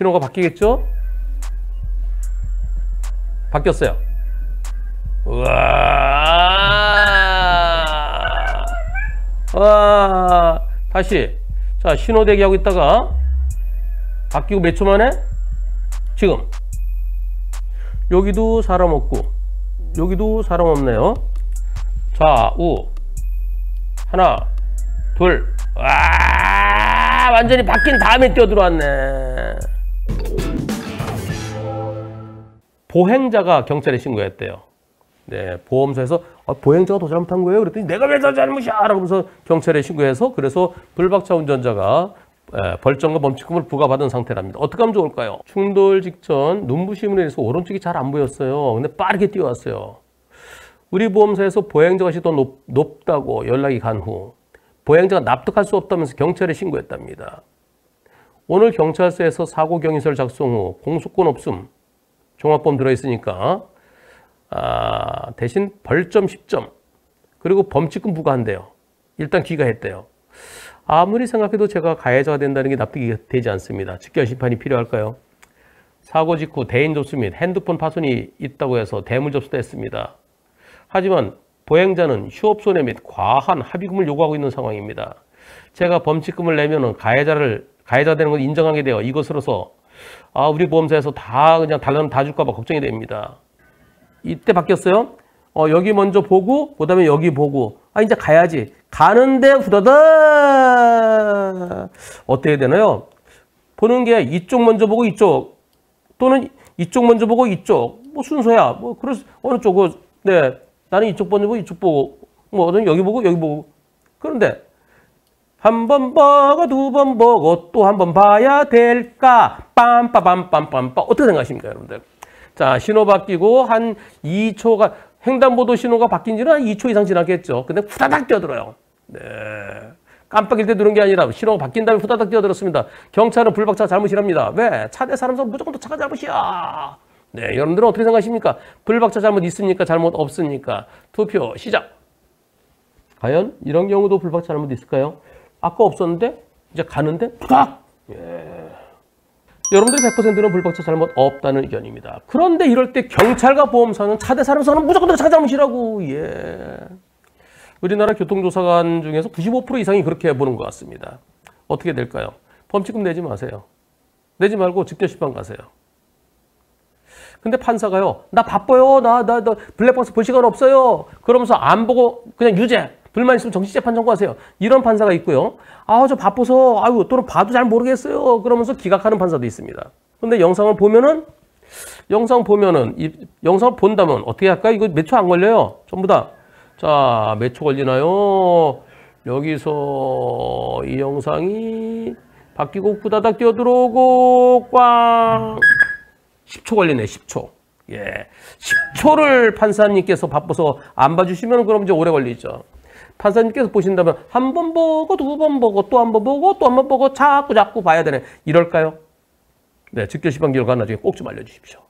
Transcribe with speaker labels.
Speaker 1: 신호가 바뀌겠죠? 바뀌었어요. 우와. 와. 다시. 자, 신호 대기하고 있다가 바뀌고 몇 초 만에? 지금. 여기도 사람 없고, 여기도 사람 없네요. 자, 우. 하나, 둘. 와, 완전히 바뀐 다음에 뛰어들어왔네. 보행자가 경찰에 신고했대요. 네, 보험사에서 아, 보행자가 더 잘못한 거예요. 그랬더니 내가 왜 더 잘못이야? 라고 하면서 경찰에 신고해서 그래서 불박차 운전자가 에, 벌점과 범칙금을 부과받은 상태랍니다. 어떻게 하면 좋을까요? 충돌 직전 눈부심으로 인해서 오른쪽이 잘 안 보였어요. 근데 빠르게 뛰어왔어요. 우리 보험사에서 보행자 값이 더 높, 높다고 연락이 간 후 보행자가 납득할 수 없다면서 경찰에 신고했답니다. 오늘 경찰서에서 사고 경위서를 작성 후 공소권 없음 종합보험 들어있으니까 아, 대신 벌점 10점 그리고 범칙금 부과한대요. 일단 귀가했대요. 아무리 생각해도 제가 가해자가 된다는 게 납득이 되지 않습니다. 직결 심판이 필요할까요? 사고 직후 대인 접수 및 핸드폰 파손이 있다고 해서 대물 접수도 했습니다. 하지만 보행자는 휴업 손해 및 과한 합의금을 요구하고 있는 상황입니다. 제가 범칙금을 내면은 가해자를 가해자 되는 걸 인정하게 되어 이것으로서 아 우리 보험사에서 다 그냥 달라는 다 줄까 봐 걱정이 됩니다. 이때 바뀌었어요. 어, 여기 먼저 보고 그다음에 여기 보고. 아 이제 가야지. 가는데 후다다! 어떻게 되나요? 보는 게 이쪽 먼저 보고 이쪽 또는 이쪽 먼저 보고 이쪽. 뭐 순서야. 뭐 수, 어느 쪽은 네. 나는 이쪽 먼저 보고 이쪽 보고. 뭐 어떤 여기 보고 여기 보고. 그런데 한 번 보고 두 번 보고 또 한 번 봐야 될까 빰빠밤빰빰빰 어떻게 생각하십니까 여러분들? 자 신호 바뀌고 한 2초가 횡단보도 신호가 바뀐 지는 한 2초 이상 지났겠죠. 근데 후다닥 뛰어들어요. 네. 깜빡일 때 누른 게 아니라 신호가 바뀐 다음에 후다닥 뛰어들었습니다. 경찰은 불박차 잘못이랍니다. 왜? 차대 사람 서 무조건 또 차가 잘못이야. 네, 여러분들은 어떻게 생각하십니까? 불박차 잘못 있습니까? 잘못 없습니까? 투표 시작. 과연 이런 경우도 불박차 잘못 있을까요? 아까 없었는데 이제 가는데 후닥. 예. 여러분들 100%는 불박차 잘못 없다는 의견입니다. 그런데 이럴 때 경찰과 보험사는 차대 사람사는 무조건 다 차 잘못이라고. 예. 우리나라 교통조사관 중에서 95% 이상이 그렇게 보는 것 같습니다. 어떻게 될까요? 범칙금 내지 마세요. 내지 말고 직결심판 가세요. 근데 판사가요, 나 바빠요. 나, 나, 나 블랙박스 볼 시간 없어요. 그러면서 안 보고 그냥 유죄. 불만 있으면 정치재판 청구하세요. 이런 판사가 있고요. 아, 저 바빠서, 아유, 또는 봐도 잘 모르겠어요. 그러면서 기각하는 판사도 있습니다. 근데 영상을 보면은, 영상 보면은, 이 영상을 본다면 어떻게 할까요? 이거 몇 초 안 걸려요. 전부 다. 자, 몇 초 걸리나요? 여기서 이 영상이 바뀌고 후다닥 뛰어 들어오고 꽝 10초 걸리네 10초 예 10초를 판사님께서 바빠서 안 봐주시면 그럼 이제 오래 걸리죠 판사님께서 보신다면 한 번 보고 두 번 보고 또 한 번 보고 또 한 번 보고 자꾸 자꾸 봐야 되네 이럴까요? 네 직결 시방 결과 나중에 꼭 좀 알려주십시오